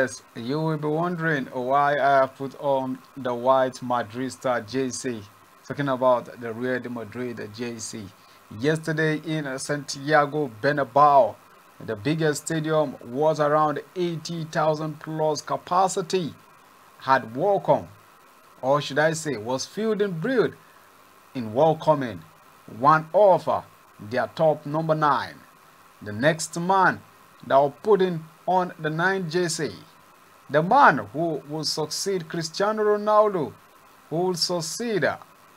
Yes, you will be wondering why I put on the white Madrista JC. Talking about the Real Madrid JC. Yesterday in Santiago Bernabeu, the biggest stadium was around 80,000 plus capacity, had welcome, or should I say, was filled and brewed in welcoming one offer, their top number nine. The next man that will put in on the 9 JC. The man who will succeed Cristiano Ronaldo, who will succeed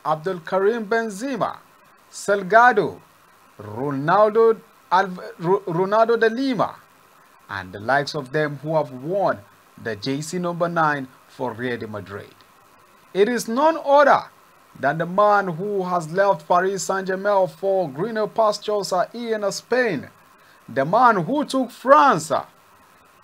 Abdul Karim Benzema, Salgado, Ronaldo, Ronaldo de Lima, and the likes of them who have won the JC number 9 for Real Madrid. It is none other than the man who has left Paris Saint-Germain for greener pastures in Spain, the man who took France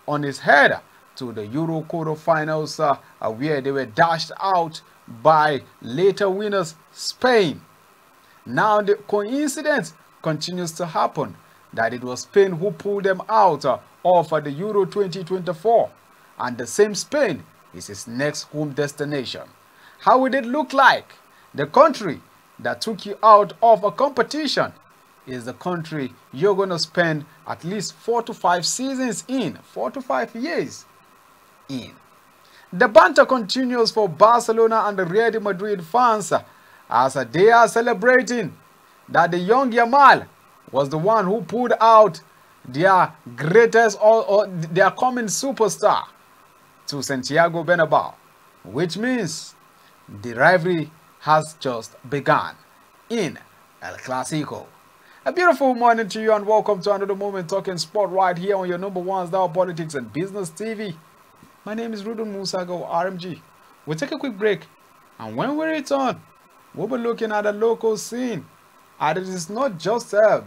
on his head to the Euro quarterfinals uh, uh, where they were dashed out by later winners Spain. Now the coincidence continues to happen that it was Spain who pulled them out uh, of uh, the Euro 2024 and the same Spain is his next home destination. How would it look like? The country that took you out of a competition is the country you're going to spend at least four to five seasons in, four to five years in. The banter continues for Barcelona and Real Madrid fans as they are celebrating that the young Yamal was the one who pulled out their greatest or, or their coming superstar to Santiago Bernabeu, which means the rivalry has just begun in El Clasico. A beautiful morning to you and welcome to another moment talking sport right here on your number one Star Politics and Business TV. My name is Rudon Musago, RMG. We'll take a quick break and when we return, we'll be looking at the local scene. And it is not just uh,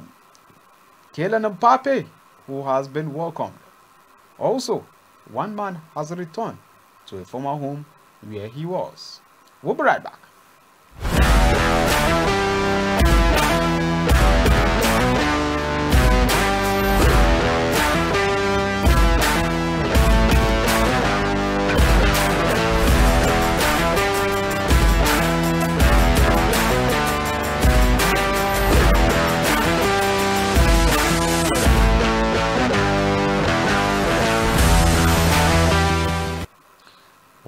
Kylian Mbappe who has been welcomed. Also, one man has returned to a former home where he was. We'll be right back.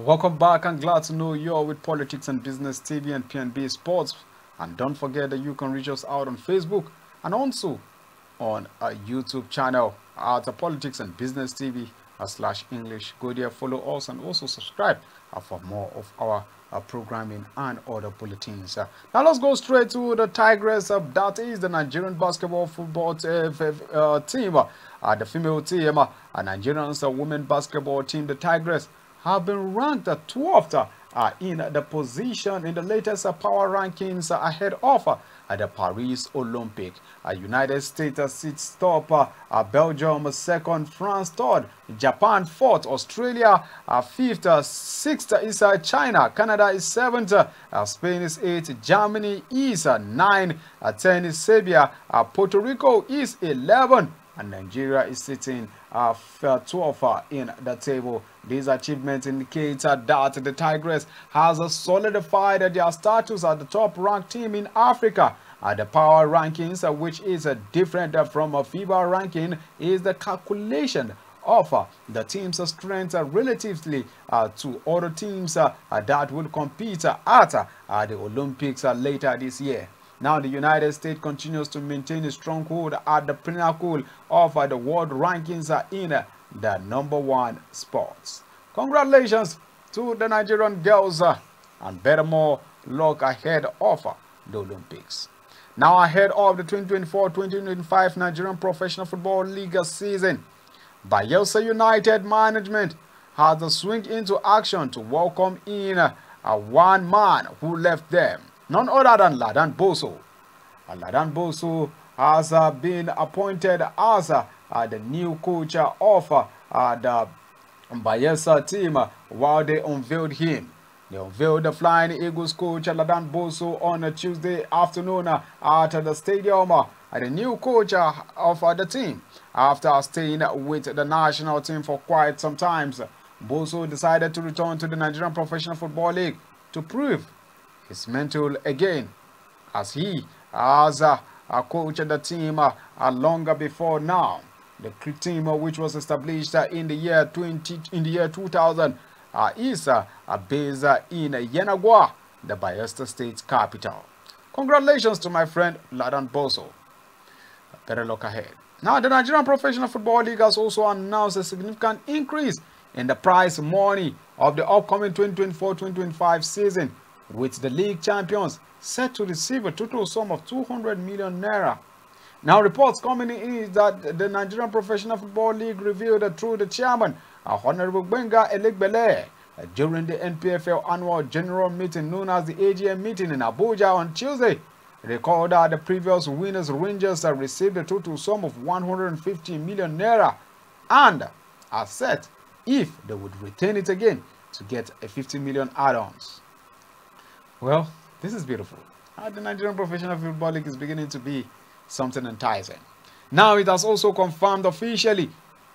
Welcome back. I'm glad to know you're with Politics and Business TV and PNB Sports. And don't forget that you can reach us out on Facebook and also on our YouTube channel at Politics and Business TV uh, slash English. Go there, follow us, and also subscribe uh, for more of our uh, programming and other bulletins. Now let's go straight to the Tigress. That is the Nigerian basketball football team, the female team, uh, Nigerian women basketball team, the Tigress have been ranked 12th uh, in the position in the latest uh, power rankings uh, ahead of uh, the Paris Olympic. Uh, United States uh, sits top, uh, Belgium second, France third, Japan fourth, Australia fifth, sixth is China, Canada is seventh, Spain is eighth, Germany is nine, ten is Serbia, Puerto Rico is 11, and Nigeria is sitting uh, 12 uh, in the table. These achievements indicate that the Tigress has solidified their status as the top ranked team in Africa. Uh, the power rankings, uh, which is uh, different from a FIBA ranking, is the calculation of uh, the team's strength uh, relatively uh, to other teams uh, that will compete at the Olympics later this year. Now, the United States continues to maintain a stronghold at the pinnacle of uh, the world rankings in uh, the number one spots. Congratulations to the Nigerian girls uh, and better more luck ahead of the Olympics. Now, ahead of the 2024-2025 Nigerian Professional Football League season, Bayelsa United management has to swing into action to welcome in uh, one man who left them none other than Ladan Bosso. And Ladan Bosso has uh, been appointed as uh, uh the new coach uh, of uh, uh, the Bayelsa team while they unveiled him. They unveiled the Flying Eagles coach Ladan Bosso on a Tuesday afternoon at the stadium the new coach of the team. After staying with the national team for quite some time, Bosso decided to return to the Nigerian Professional Football League to prove his mental again as he has uh, coached the team uh, longer before now. The team uh, which was established uh, in the year 20 in the year 2000 uh, is uh, based uh, in Yenagoa, the Bayelsa State capital. Congratulations to my friend Ladan Bosso. Better look ahead. Now, the Nigerian Professional Football League has also announced a significant increase in the prize money of the upcoming 2024-2025 season, with the league champions set to receive a total sum of 200 million naira. Now, reports coming in is that the Nigerian Professional Football League revealed that through the chairman, Honorable Gbenga Elegbeleye, during the NPFL annual general meeting known as the AGM meeting in Abuja on Tuesday, Recall that the previous winners Rangers have received a total sum of 150 million naira and are set if they would retain it again to get a 50 million add-ons. Well, this is beautiful. The Nigerian Professional Football League is beginning to be something enticing. Now it has also confirmed officially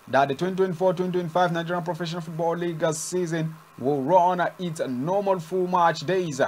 that the 2024-2025 Nigerian Professional Football League season will run its normal full match days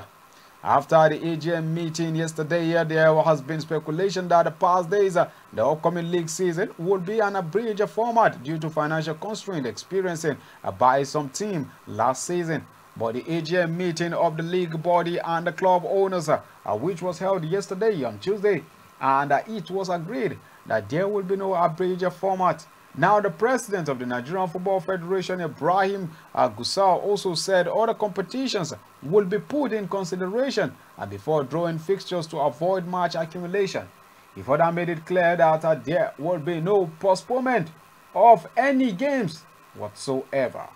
after the AGM meeting yesterday, there has been speculation that the past days, the upcoming league season would be an abridged format due to financial constraints experiencing uh, by some team last season. But the AGM meeting of the league body and the club owners, uh, which was held yesterday on Tuesday, and it was agreed that there will be no abridged format. Now, the president of the Nigerian Football Federation, Ibrahim uh, Gusau, also said other competitions will be put in consideration and before drawing fixtures to avoid match accumulation. He further made it clear that uh, there will be no postponement of any games whatsoever.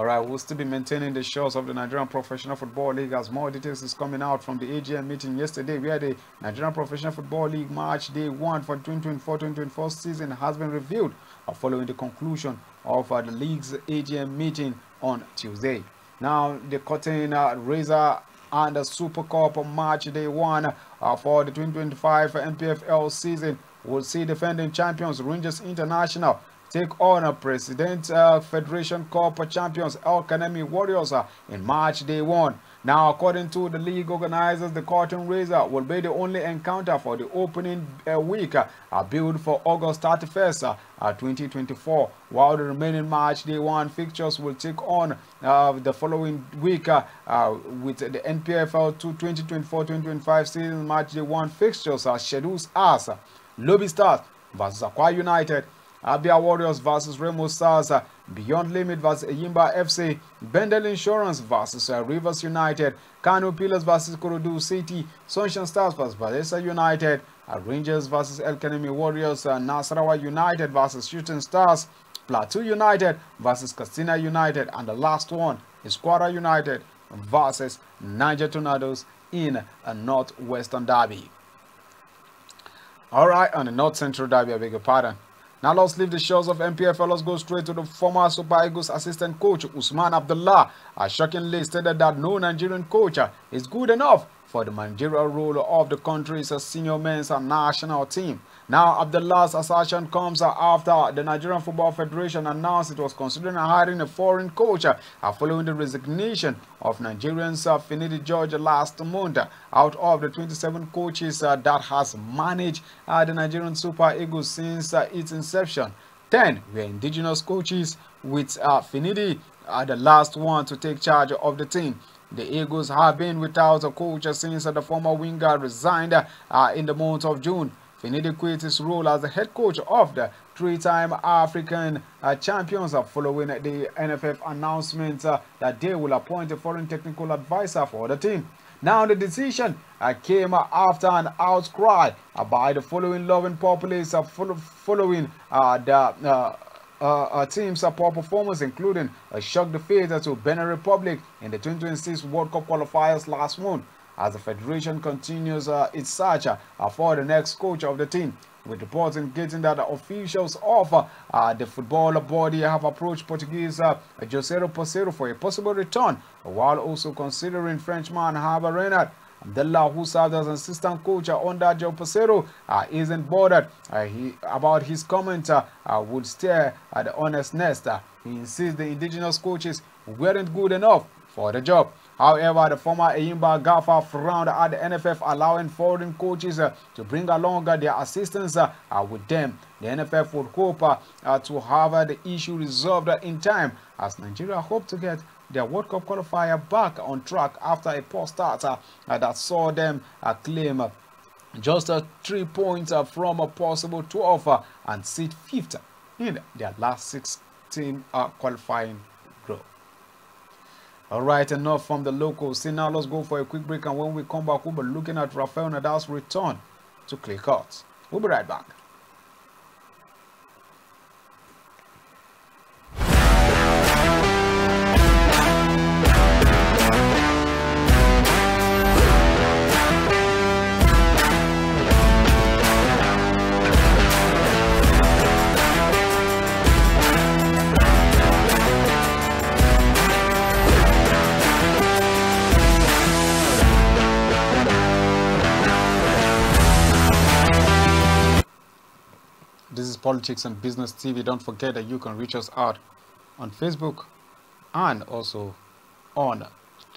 All right, we'll still be maintaining the shows of the Nigerian Professional Football League as more details is coming out from the AGM meeting yesterday where the Nigerian Professional Football League March Day 1 for 2024-2024 season has been reviewed uh, following the conclusion of uh, the league's AGM meeting on Tuesday. Now, the curtain uh, raiser and the Super Cup March Day 1 uh, for the 2025 NPFL season will see defending champions Rangers International take on a President uh, Federation Cup champions El Kanemi Warriors uh, in March day one. Now, according to the league organizers, the curtain raiser will be the only encounter for the opening uh, week, uh, billed for August 31st, uh, 2024, while the remaining March day one fixtures will take on uh, the following week uh, uh, with the NPFL 2024-2025 season. March day one fixtures are scheduled as Lobi Stars versus Akwa United, Abia Warriors versus Remo Stars, uh, Beyond Limit versus Yimba FC, Bendel Insurance versus uh, Rivers United, Kano Pillars versus Korodu City, Sunshine Stars versus Bayelsa United, uh, Rangers versus El Kanemi Warriors, Nasarawa United versus Shooting Stars, Plateau United versus Katsina United, and the last one is Kwara United versus Niger Tornadoes in a Northwestern Derby. All right, on the North Central Derby, I beg your pardon. Now let's leave the shores of NPFL. Let's go straight to the former Super Eagles assistant coach Usman Abdullah. Has shockingly stated that no Nigerian coach is good enough for the managerial role of the country's senior men's national team. Now, Abdullah's assertion comes after the Nigerian Football Federation announced it was considering hiring a foreign coach following the resignation of Nigerians uh, Finidi George last month out of the 27 coaches uh, that has managed uh, the Nigerian Super Eagles since uh, its inception. 10 were indigenous coaches with Finidi the last one to take charge of the team. The Eagles have been without a coach since the former winger resigned uh, in the month of June. Finidi quit his role as the head coach of the three-time African uh, champions uh, following the NFF announcement uh, that they will appoint a foreign technical advisor for the team. Now the decision uh, came after an outcry by the following loving populace uh, following uh, the uh, team's poor performance, including a shock defeat to Benin Republic in the 2026 World Cup qualifiers last month as the federation continues uh, its search uh, for the next coach of the team. With reports indicating that officials of uh, the football body have approached Portuguese uh, Jose Peseiro for a possible return, while also considering Frenchman Hervé Renard Abdullah, who served as assistant coach under Jose Peseiro, uh, isn't bothered uh, he, about his comment uh, would stare at the honest nest. he insists the indigenous coaches weren't good enough for the job. However, the former Enyimba Gaffer frowned at the NFF allowing foreign coaches uh, to bring along uh, their assistants uh, uh with them. The NFF would hope uh, uh, to have the issue resolved in time as Nigeria hope to get their World Cup qualifier back on track after a poor start that saw them claim just three points from a possible 12 and sit fifth in their last 16 qualifying all right, enough from the locals. See now, let's go for a quick break. And when we come back, we'll be looking at Rafael Nadal's return to clay court. We'll be right back. Is politics and Business TV. Don't forget that you can reach us out on Facebook and also on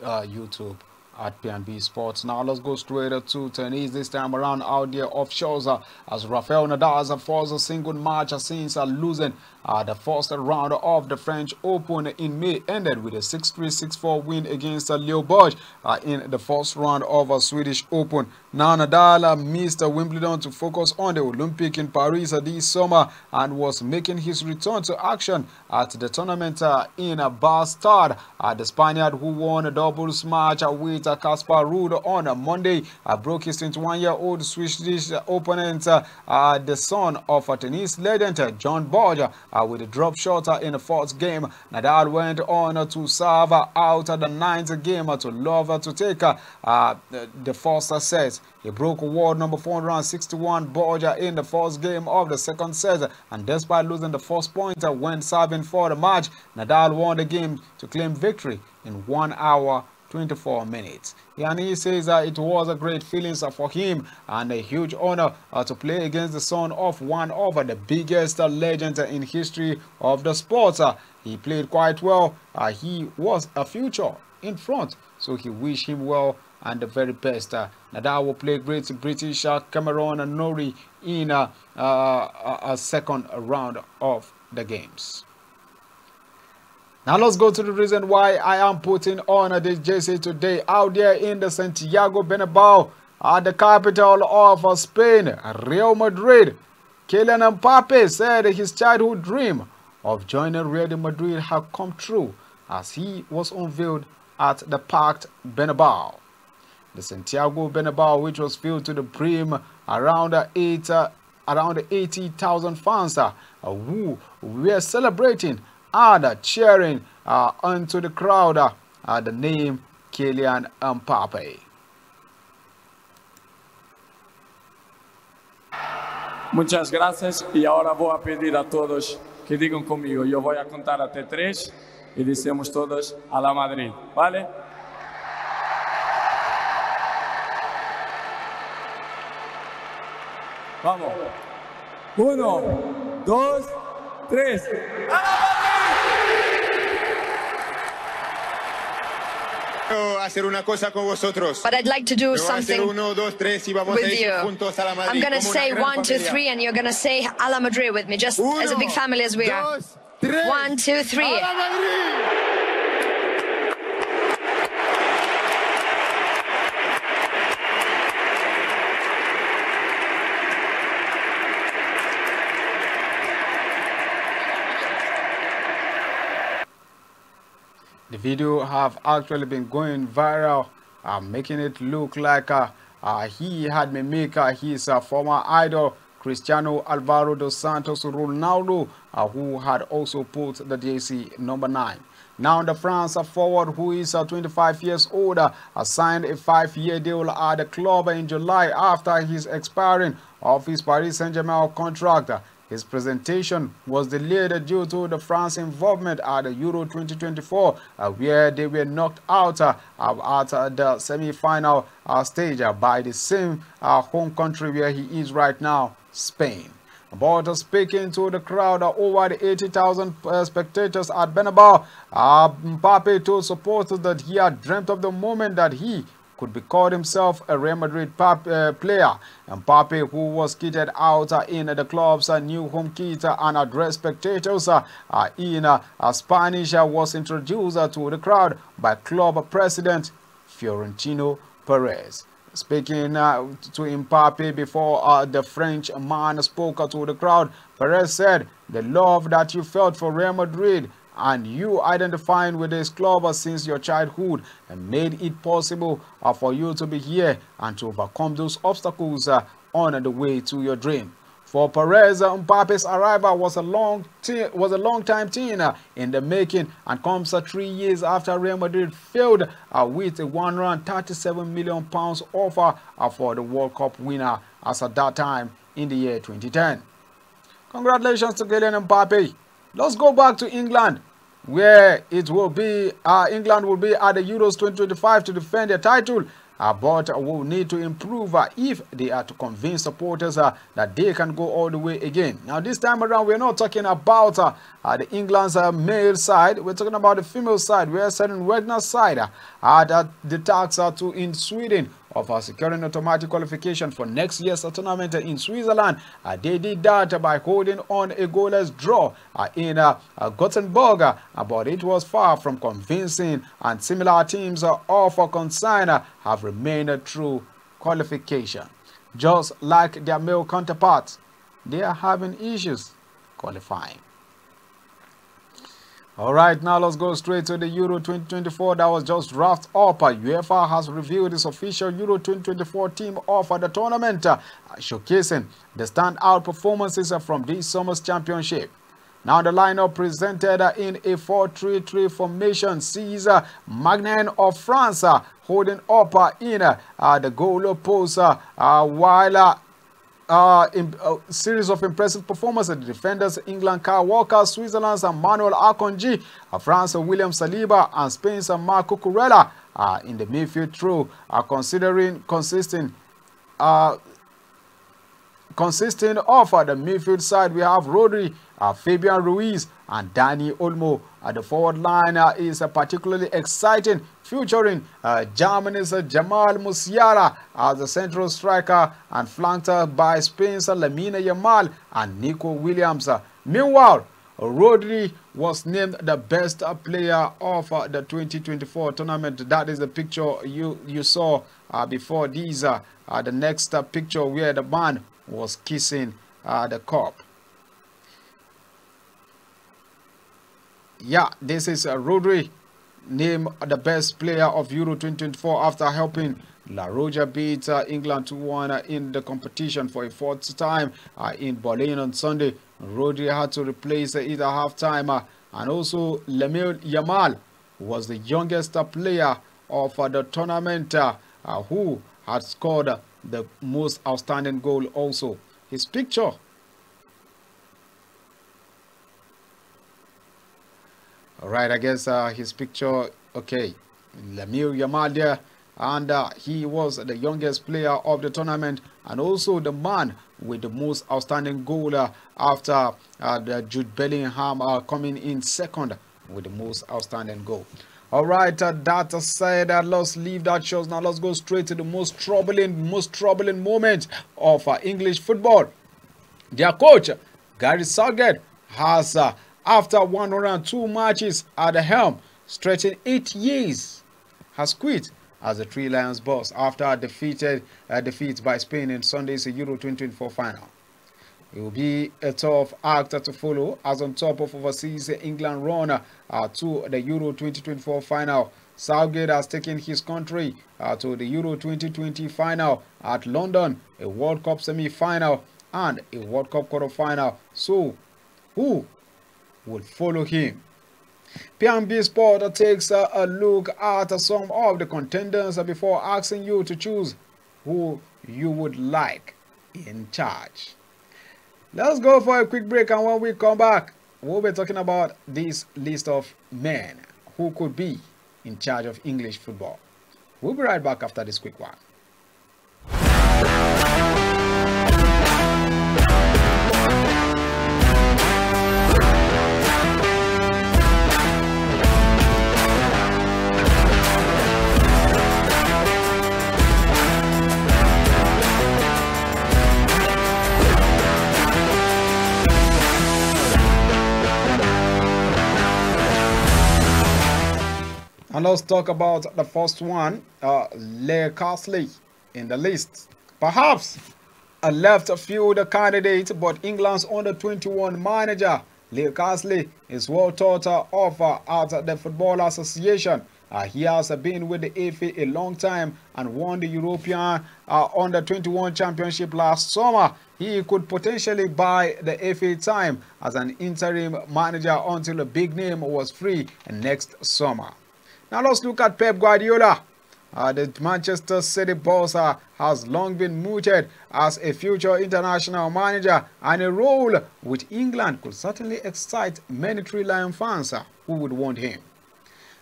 uh, YouTube at PNB Sports. Now let's go straight to tennis this time around out there offshores uh, as Rafael Nadal has a first single match since uh, losing uh, the first round of the French Open in May ended with a 6-3, 6-4 win against uh, Leo Borg uh, in the first round of a Swedish Open. Now Nadal uh, missed Wimbledon to focus on the Olympic in Paris uh, this summer and was making his return to action at the tournament uh, in uh, Båstad. Uh, the Spaniard who won a doubles match with Casper Ruud on Monday broke his 21-year-old Swedish opponent, the son of a tennis legend Björn Borg uh, with a drop shot uh, in the fourth game. Nadal went on uh, to serve out of the ninth game to love to take the first set. He broke world number 461 Borgia in the first game of the second set and despite losing the first point when serving for the match, Nadal won the game to claim victory in 1 hour 24 minutes. And he says that it was a great feeling for him and a huge honor uh, to play against the son of one of the biggest legends in history of the sport. Uh, he played quite well. Uh, he was a future in front. So he wish him well and the very best. Uh, Nadal will play great British uh, Cameron and Norrie in uh, uh, a second round of the games. Now let's go to the reason why I am putting on this jersey today out there in the Santiago Bernabeu at the capital of Spain, Real Madrid. Kylian Mbappe said his childhood dream of joining Real Madrid had come true as he was unveiled at the packed Bernabeu. The Santiago Bernabeu, which was filled to the brim around eight, uh, around 80,000 fans uh, who were celebrating and cheering uh, onto the crowd uh, the name Kylian Mbappe. Muchas gracias y ahora voy a pedir a todos que digan conmigo, yo voy a contar hasta tres y decimos todos a la Madrid, ¿vale? Vamos. Uno, dos, tres. Hacer una cosa con vosotros. But I'd like to do something uno, dos, tres, y vamos with a ir you. juntos a la Madrid. I'm going to say one, two, three, and you're going to say a la Madrid with me, just uno, as a big family as we are. Tres, one, two, three. Video have actually been going viral, uh, making it look like uh, uh, he had mimicked uh, his uh, former idol Cristiano Alvaro dos Santos Ronaldo, uh, who had also put the JC number 9. Now the France forward, who is uh, 25 years old, uh, signed a five-year deal at the club in July after his expiring of his Paris Saint-Germain contract. His presentation was delayed due to the France involvement at the Euro 2024, uh, where they were knocked out uh, at uh, the semi-final uh, stage uh, by the same uh, home country where he is right now, Spain. But speaking to the crowd, of over the 80,000 spectators at Bernabeu, Mbappe told supporters that he had dreamt of the moment that he could be called himself a Real Madrid uh, player. And Mbappe, who was kitted out uh, in the club's uh, new home kit and addressed spectators in a Spanish, was introduced to the crowd by club president Florentino Perez. Speaking uh, to Mbappe before uh, the French man spoke to the crowd, Perez said, the love that you felt for Real Madrid and you identifying with this club since your childhood and made it possible uh, for you to be here and to overcome those obstacles uh, on the way to your dream. For Perez, uh, Mbappe's arrival was a long was a long time thing uh, in the making and comes uh, three years after Real Madrid failed uh, with a one run 37 million pounds offer for the World Cup winner as at that time in the year 2010. Congratulations to Kylian Mbappe. Let's go back to England, where it will be, uh, England will be at the Euros 2025 to defend their title. Uh, but will need to improve uh, if they are to convince supporters uh, that they can go all the way again. Now, this time around, we're not talking about uh, uh, the England's uh, male side. We're talking about the female side. We're setting Wagner's side uh, the tax to in Sweden of securing automatic qualification for next year's tournament in Switzerland. They did that by holding on a goalless draw in Gothenburg, but it was far from convincing and similar teams uh, of concern uh, have remained true qualification. Just like their male counterparts, they are having issues qualifying. All right, now let's go straight to the Euro 2024 that was just wrapped up. UEFA has revealed its official Euro 2024 team of the tournament, uh, showcasing the standout performances from this summer's championship. Now the lineup presented uh, in a 4-3-3 formation sees uh, Maignan of France uh, holding up uh, in uh, the goal post while uh, in, uh, series of impressive performances. The defenders England Kyle Walker, Switzerland's Manuel Akanji, uh, France William Saliba, and Spain's Marc Cucurella uh, in the midfield through are considering consistent uh, consisting of uh, the midfield side we have Rodri, uh, Fabian Ruiz and Dani Olmo at the forward line uh, is uh, particularly exciting featuring uh, Germany's uh, Jamal Musiala as the central striker and flanked by Spain's Lamine Yamal and Nico Williams. Meanwhile, Rodri was named the best player of uh, the 2024 tournament. That is the picture you, you saw uh, before these. Uh, the next picture where the man was kissing the cup. Yeah, this is Rodri named the best player of Euro 2024 after helping La Roja beat uh, England 2-1 uh, in the competition for a fourth time uh, in Berlin on Sunday. Rodri had to replace uh, it at halftime uh, and also Lamine Yamal was the youngest uh, player of uh, the tournament who had scored the most outstanding goal also. His picture All right, I guess uh, his picture, okay, Lamine Yamal there, and uh, he was the youngest player of the tournament and also the man with the most outstanding goal uh, after uh, the Jude Bellingham uh, coming in second with the most outstanding goal. All right, uh, that said, uh, let's leave that shows now. Let's go straight to the most troubling, most troubling moment of uh, English football. Their coach, Gary Southgate, has uh, after 102 matches at the helm, stretching eight years, has quit as the Three Lions boss after a defeated uh, defeat by Spain in Sunday's Euro 2024 final. It will be a tough act to follow as on top of overseas England run uh, to the Euro 2024 final. Southgate has taken his country uh, to the Euro 2020 final at London, a World Cup semi-final and a World Cup quarter-final. So, who will follow him. PNB Sport takes a look at some of the contenders before asking you to choose who you would like in charge. Let's go for a quick break, and when we come back, we'll be talking about this list of men who could be in charge of English football. We'll be right back after this quick one. And let's talk about the first one, uh, Lee in the list. Perhaps a left field candidate, but England's under 21 manager, Lee Carsley, is well thought of at the Football Association. Uh, he has been with the FA a long time and won the European uh, under 21 championship last summer. He could potentially buy the FA time as an interim manager until a big name was free next summer. Now let's look at Pep Guardiola. Uh, the Manchester City boss uh, has long been mooted as a future international manager and a role which England could certainly excite many Three Lion fans uh, who would want him.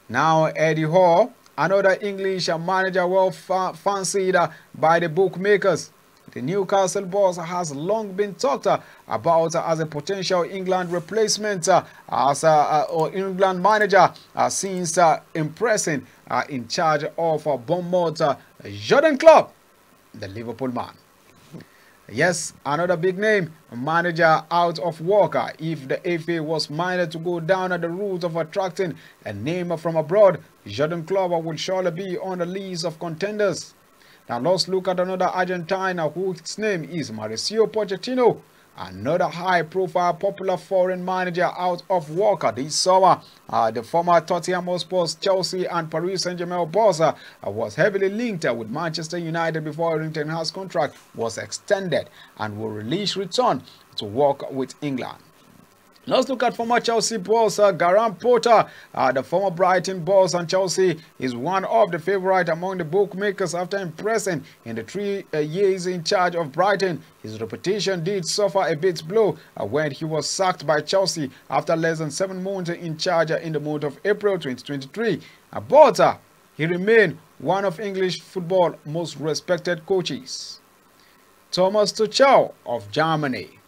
Now Eddie Howe, another English manager well fa fancied uh, by the bookmakers, the Newcastle boss has long been talked uh, about uh, as a potential England replacement uh, as a or England manager uh, since impressing in charge of Bournemouth, Jurgen Klopp, the Liverpool man. Yes, another big name, manager out of Walker. If the FA was minded to go down at the route of attracting a name from abroad, Jurgen Klopp would surely be on the list of contenders. Now let's look at another Argentine whose name is Mauricio Pochettino. Another high-profile popular foreign manager out of work this summer. Uh, the former Tottenham Hotspur, Chelsea and Paris Saint-Germain boss uh, was heavily linked uh, with Manchester United before Ten Hag's contract was extended and will release return to work with England. Let's look at former Chelsea boss uh, Graham Potter. Uh, the former Brighton boss and Chelsea is one of the favorite among the bookmakers after impressing in the three uh, years in charge of Brighton. His reputation did suffer a bit blow uh, when he was sacked by Chelsea after less than seven months in charge in the month of April 2023. Uh, uh, he remained one of English football most respected coaches. Thomas Tuchel of Germany.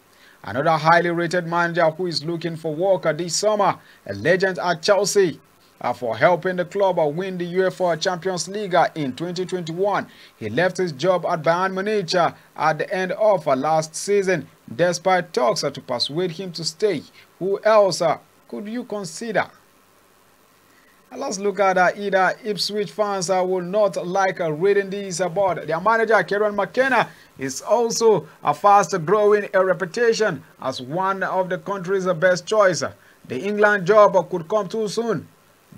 Another highly rated manager who is looking for work this summer, a legend at Chelsea, uh, for helping the club uh, win the UEFA Champions League uh, in 2021. He left his job at Bayern Munich at the end of last season, despite talks to persuade him to stay. Who else could you consider? Let's look at uh, either Ipswich fans uh, will not like uh, reading this about their manager Kieran McKenna is also a fast growing a reputation as one of the country's best choice. The England job could come too soon,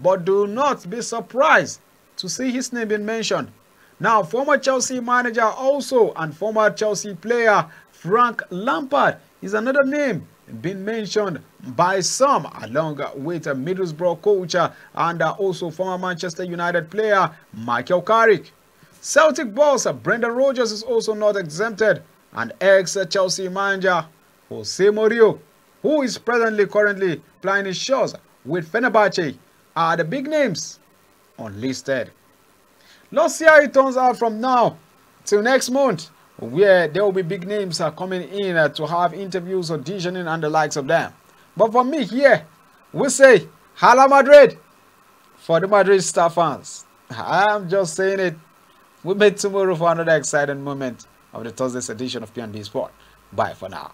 but do not be surprised to see his name being mentioned. Now, former Chelsea manager also and former Chelsea player Frank Lampard is another name been mentioned by some along with a Middlesbrough coach and also former Manchester United player Michael Carrick. Celtic boss Brendan Rodgers is also not exempted and ex-Chelsea manager Jose Mourinho, who is presently currently playing his shows with Fenerbahce, are the big names unlisted. Let's see how it turns out from now till next month where there will be big names coming in uh, to have interviews, auditioning, and the likes of them. But for me here, we say, Hala Madrid for the Madrid star fans. I'm just saying it. We meet tomorrow for another exciting moment of the Thursday's edition of P&B Sport. Bye for now.